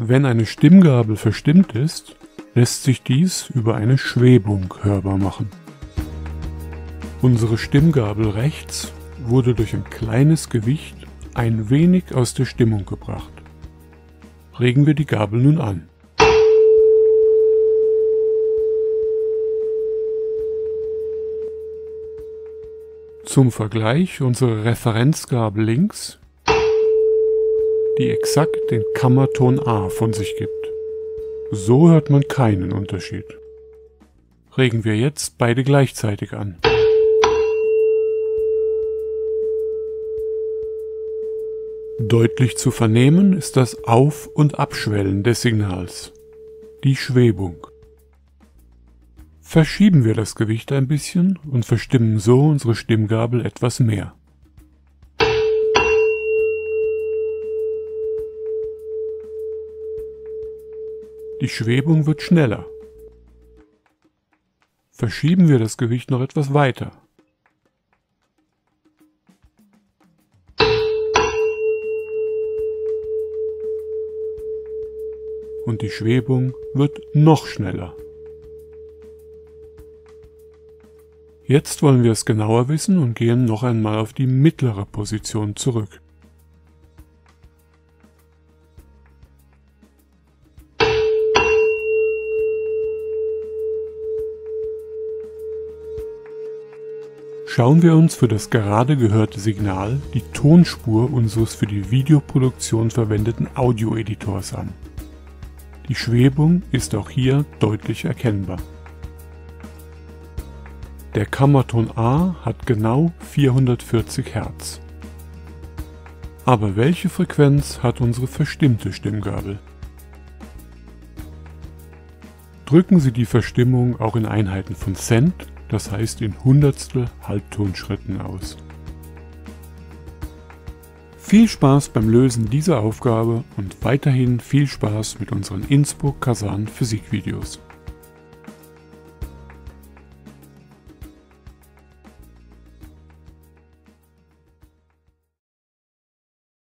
Wenn eine Stimmgabel verstimmt ist, lässt sich dies über eine Schwebung hörbar machen. Unsere Stimmgabel rechts wurde durch ein kleines Gewicht ein wenig aus der Stimmung gebracht. Regen wir die Gabel nun an. Zum Vergleich unsere Referenzgabel links, die exakt den Kammerton A von sich gibt. So hört man keinen Unterschied. Regen wir jetzt beide gleichzeitig an. Deutlich zu vernehmen ist das Auf- und Abschwellen des Signals, die Schwebung. Verschieben wir das Gewicht ein bisschen und verstimmen so unsere Stimmgabel etwas mehr. Die Schwebung wird schneller. Verschieben wir das Gewicht noch etwas weiter. Und die Schwebung wird noch schneller. Jetzt wollen wir es genauer wissen und gehen noch einmal auf die mittlere Position zurück. Schauen wir uns für das gerade gehörte Signal die Tonspur unseres für die Videoproduktion verwendeten Audioeditors an. Die Schwebung ist auch hier deutlich erkennbar. Der Kammerton A hat genau 440 Hertz. Aber welche Frequenz hat unsere verstimmte Stimmgabel? Drücken Sie die Verstimmung auch in Einheiten von Cent, das heißt in Hundertstel Halbtonschritten aus. Viel Spaß beim Lösen dieser Aufgabe und weiterhin viel Spaß mit unseren Innsbruck Kasan Physikvideos.